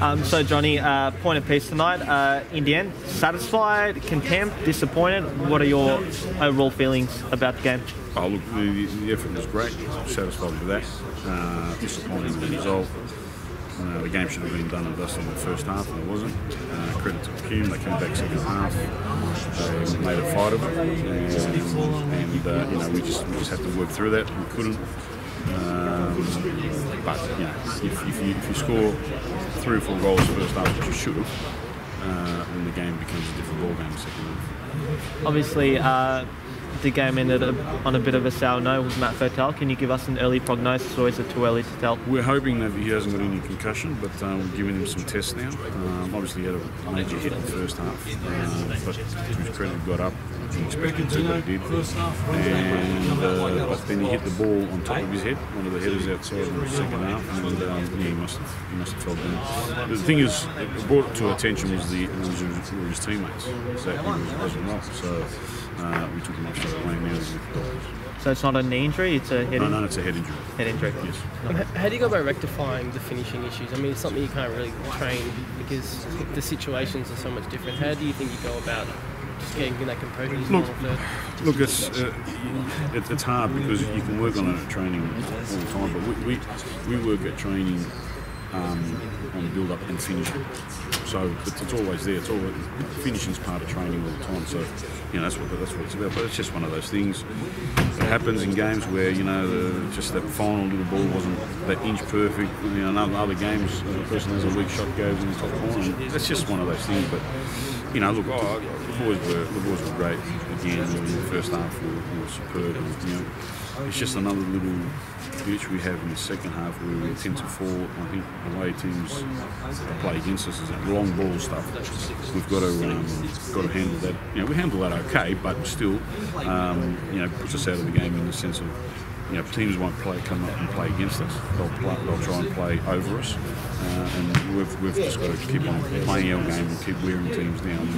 Um, so, Johnny, uh, point of peace tonight. Uh, in the end, satisfied, contempt, disappointed. What are your overall feelings about the game? Oh, look, the, the effort was great. Satisfied with that. Uh, disappointed with the result. Uh, the game should have been done and dusted in the first half, and it wasn't. Uh, credit to Hume, they came back second half, they made a fight of it, and, and uh, you know we just we just had to work through that. We couldn't. Um, but know, if, if, you, if you score three or four goals first half, which you should. Have, uh, game becomes a different second half. Obviously, uh, the game ended on a bit of a sour note with Matt Fertel. Can you give us an early prognosis, or is it too early to tell? We're hoping that he hasn't got any concussion, but um, we're giving him some tests now. Um, obviously, he had a major hit in the first half, uh, but to his credit, got up. He expected to, but he did. And, uh, but then he hit the ball on top of his head, one of the headers outside in the second half, and um, yeah, he must have he must have fell down. The thing is, brought to attention was the was were his teammates that he wasn't well. So uh, we took him off the playing now. So it's not a knee injury; it's a head. No, no, it's a head injury. Head injury. Yes. H- how do you go about rectifying the finishing issues? I mean, it's something you can't really train because the situations are so much different. How do you think you go about just getting that composure? Look, normal? Look, it's uh, it, it's hard because you can work on it at training all the time, but we we, we work at training um, on build up and finishing. So it's, it's always there. It's always finishing's part of training all the time. So you know that's what that's what it's about. But it's just one of those things. It happens in games where you know the, just that final little ball wasn't that inch perfect. You know, in other, other games, the person has a weak shot goes in the top corner. That's just one of those things. But you know, look, oh, the boys were the boys were great again. In the first half, we were, we were superb. And, you know, it's just another little glitch we have in the second half where we tend to fall. I think the way teams play against us is that long ball stuff. We've got to um, got to handle that. You know, we handle that okay, but still, um, you know, puts us out of the game in the sense of. You know, teams won't play, come up and play against us. They'll, play, they'll try and play over us, uh, and we've, we've just got to keep on playing our game and keep wearing teams down.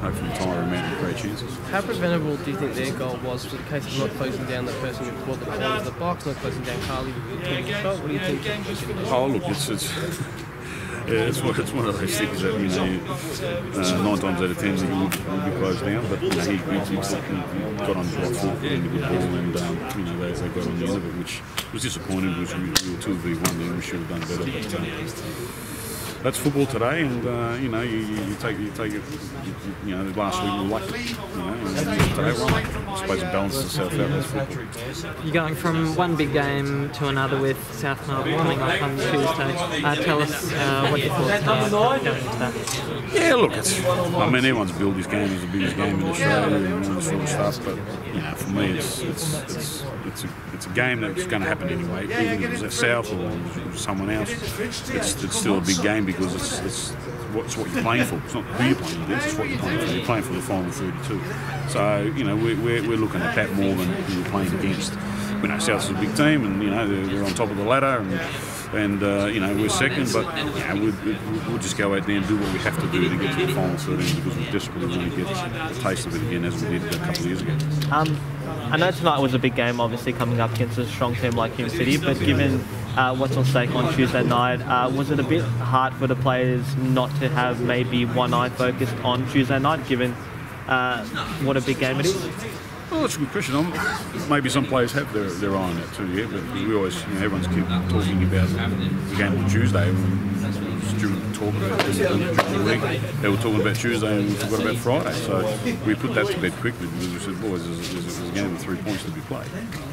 Hopefully, tire them out and create chances. How preventable do you think their goal was? Was it a case of not closing down the person who brought the ball into the box, not closing down Carly with the shot? What do you think? Oh, look, it's it's yeah, it's one, it's one of those things that you know uh, nine times out of ten he would, be closed down, but you know, he, he, he, he got on the right foot and a good ball, and um, you know they, they got on the end of it, which was disappointing because we, we were two v one there, we should have done better. But, um, that's football today, and uh, you know you, you, you take you take it. You, you know, the last week we were lucky, you know, and today we're unlucky. I suppose it balances itself out. That's football. You're going from one big game to another with South Melbourne coming up on Tuesday. Uh, tell us uh, what your thoughts are going into that. Yeah, look, it's, I mean, everyone's built this game as the biggest game in Australia and all this sort of stuff, but you know, for me, it's it's it's it's a, it's a game that's going to happen anyway. Even if it's South or someone else, it's, it's still a big game because it's it's what you're playing for. It's not who you're playing against; it's what you're playing for. You're playing for the final 32. So you know, we're, we're, we're looking at that more than who we're playing against. We know South's a big team, and you know they're, they're on top of the ladder, and and uh, you know we're second, but yeah, we'll, we'll just go out there and do what we have to do to get to the final 13 because we desperately want to get a taste of it again as we did a couple of years ago. Um, I know tonight was a big game, obviously coming up against a strong team like Hume City, but given uh, what's on stake on Tuesday night, uh, was it a bit hard for the players not to have maybe one eye focused on Tuesday night, given uh, what a big game it is? Well, that's a good question. Um, maybe some players have their, their eye on that too, yeah. But we always, you know, everyone's keep talking about the game on Tuesday. During talk about during the week, they were talking about Tuesday and forgot about Friday. So we put that to bed quickly because we said, boys, there's, there's, a game of three points to be played.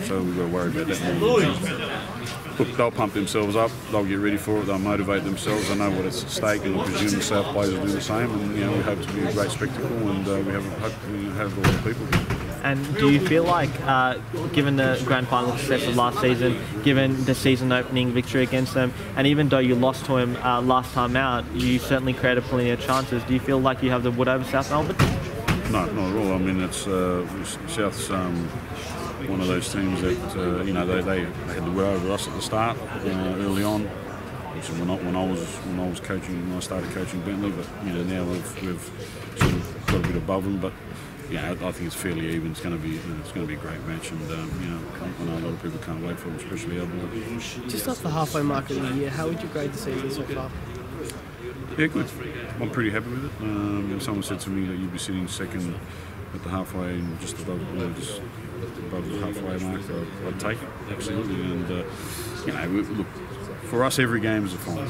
So we've got to worry about that more than. Look, they'll pump themselves up. They'll get ready for it. They'll motivate themselves. They know what it's at stake, and I presume the South players will do the same. And you know, we hope to be a great spectacle, and uh, we have hope to have a lot of people. And do you feel like, uh, given the grand final success of last season, given the season opening victory against them, and even though you lost to him uh, last time out, you certainly created plenty of chances. Do you feel like you have the wood over South Melbourne? No, not at all. I mean, it's uh, South's um, one of those teams that uh, you know they, they, they had the wood over us at the start uh, early on. Which when I, when I was when I was coaching, when I started coaching Bentleigh, but you know now we've, we've sort of got a bit above them, but yeah, I think it's fairly even. It's going to be you know, it's going to be a great match, and um, you know I know a lot of people can't wait for it, especially our boys. Just off the halfway mark of the year, how would you grade the season so far? Yeah, good. I'm pretty happy with it. Um, someone said to me that you'd be sitting second at the halfway and just above, you know, just above the halfway mark, I'd, I'd take it absolutely. And uh, you know, we, look, for us, every game is a final.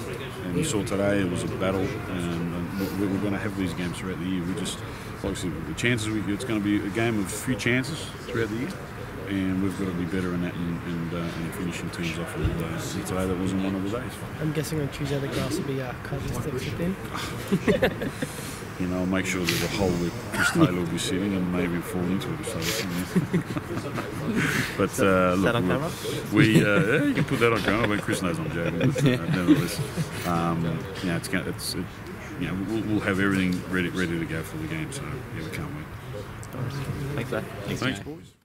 And you saw today it was a battle, and, and we- we're going to have these games throughout the year. We just obviously the chances we it's going to be a game of few chances throughout the year. And we've got to be better in that and, and, uh, and finishing teams off. And, uh, and today that wasn't one of the days. I'm guessing on Tuesday the grass will be uh, to fit in. You know, make sure there's a hole where Chris Taylor will be sitting and maybe fall into it or something. but uh, look, that on camera? we uh, yeah, you can put that on camera. But Chris knows I'm joking. But, uh, nevertheless, um, know, it's it's it, you know we'll, we'll have everything ready ready to go for the game. So yeah, we can't wait. Thanks, Zach. Thanks, boys.